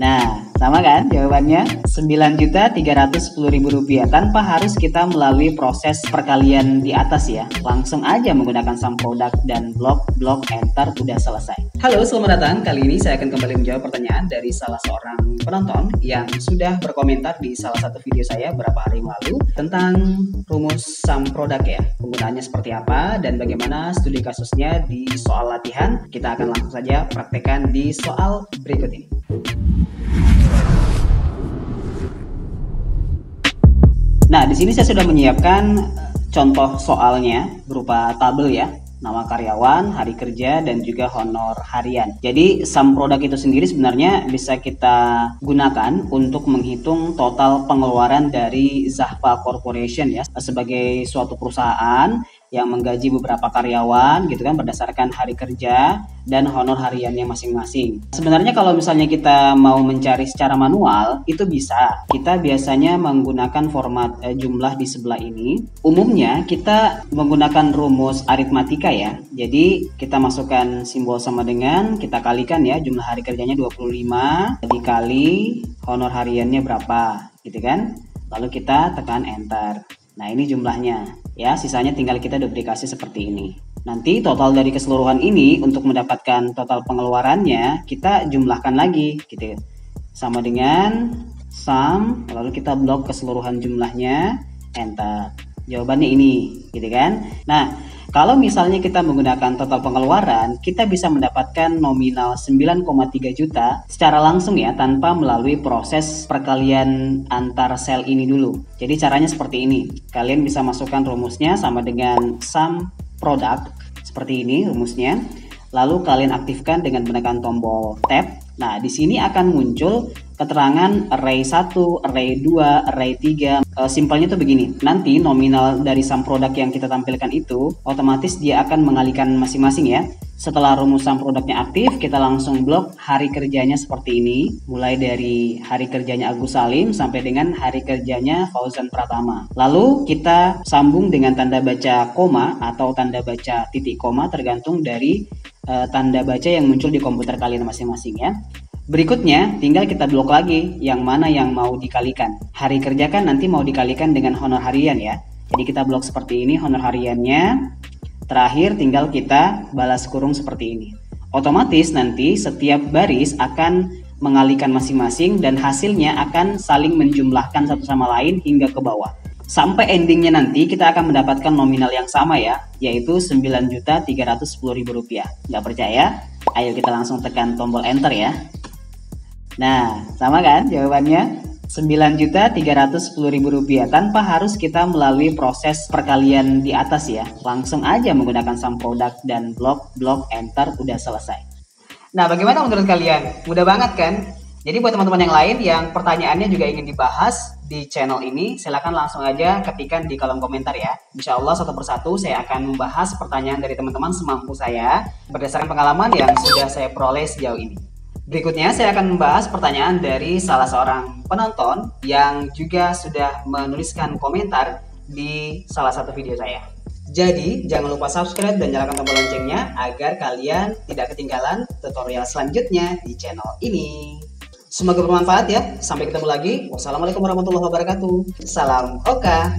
Nah, sama kan jawabannya? 9 juta 310 ribu rupiah tanpa harus kita melalui proses perkalian di atas ya. Langsung aja menggunakan sum product dan blok, blok, enter, udah selesai. Halo, selamat datang. Kali ini saya akan kembali menjawab pertanyaan dari salah seorang penonton yang sudah berkomentar di salah satu video saya beberapa hari lalu tentang rumus sum product ya. Penggunaannya seperti apa dan bagaimana studi kasusnya di soal latihan. Kita akan langsung saja praktekkan di soal berikut ini. Di sini saya sudah menyiapkan eh, contoh soalnya berupa tabel ya, nama karyawan, hari kerja, dan juga honor harian. Jadi, sum produk itu sendiri sebenarnya bisa kita gunakan untuk menghitung total pengeluaran dari Zahpa Corporation ya, sebagai suatu perusahaan yang menggaji beberapa karyawan gitu kan berdasarkan hari kerja dan honor hariannya masing-masing. Sebenarnya kalau misalnya kita mau mencari secara manual itu bisa. Kita biasanya menggunakan format eh, jumlah di sebelah ini. Umumnya kita menggunakan rumus aritmatika ya. Jadi kita masukkan simbol sama dengan kita kalikan ya jumlah hari kerjanya 25 dikali honor hariannya berapa gitu kan. Lalu kita tekan enter. Nah ini jumlahnya ya sisanya tinggal kita duplikasi seperti ini. Nanti total dari keseluruhan ini untuk mendapatkan total pengeluarannya kita jumlahkan lagi gitu sama dengan sum lalu kita blok keseluruhan jumlahnya enter. Jawabannya ini gitu kan. Nah kalau misalnya kita menggunakan total pengeluaran, kita bisa mendapatkan nominal 9,3 juta secara langsung ya tanpa melalui proses perkalian antar sel ini dulu. Jadi caranya seperti ini. Kalian bisa masukkan rumusnya sama dengan sum product seperti ini rumusnya. Lalu kalian aktifkan dengan menekan tombol tab. Nah, di sini akan muncul keterangan array 1, array 2, array 3. E, simpelnya tuh begini. Nanti nominal dari sum produk yang kita tampilkan itu otomatis dia akan mengalihkan masing-masing ya. Setelah rumus sum produknya aktif, kita langsung blok hari kerjanya seperti ini. Mulai dari hari kerjanya Agus Salim sampai dengan hari kerjanya Fauzan Pratama. Lalu kita sambung dengan tanda baca koma atau tanda baca titik koma tergantung dari uh, tanda baca yang muncul di komputer kalian masing-masing ya. Berikutnya, tinggal kita blok lagi yang mana yang mau dikalikan. Hari kerja kan nanti mau dikalikan dengan honor harian ya. Jadi kita blok seperti ini honor hariannya. Terakhir tinggal kita balas kurung seperti ini. Otomatis nanti setiap baris akan mengalihkan masing-masing dan hasilnya akan saling menjumlahkan satu sama lain hingga ke bawah. Sampai endingnya nanti kita akan mendapatkan nominal yang sama ya, yaitu Rp9.310.000. Nggak percaya? Ayo kita langsung tekan tombol enter ya. Nah, sama kan jawabannya? 9.310.000 rupiah tanpa harus kita melalui proses perkalian di atas ya. Langsung aja menggunakan sum product dan blok, blok, enter, udah selesai. Nah, bagaimana menurut kalian? Mudah banget kan? Jadi buat teman-teman yang lain yang pertanyaannya juga ingin dibahas di channel ini, silahkan langsung aja ketikkan di kolom komentar ya. Insya Allah satu persatu saya akan membahas pertanyaan dari teman-teman semampu saya berdasarkan pengalaman yang sudah saya peroleh sejauh ini. Berikutnya saya akan membahas pertanyaan dari salah seorang penonton yang juga sudah menuliskan komentar di salah satu video saya. Jadi jangan lupa subscribe dan nyalakan tombol loncengnya agar kalian tidak ketinggalan tutorial selanjutnya di channel ini. Semoga bermanfaat ya. Sampai ketemu lagi. Wassalamualaikum warahmatullahi wabarakatuh. Salam Oka.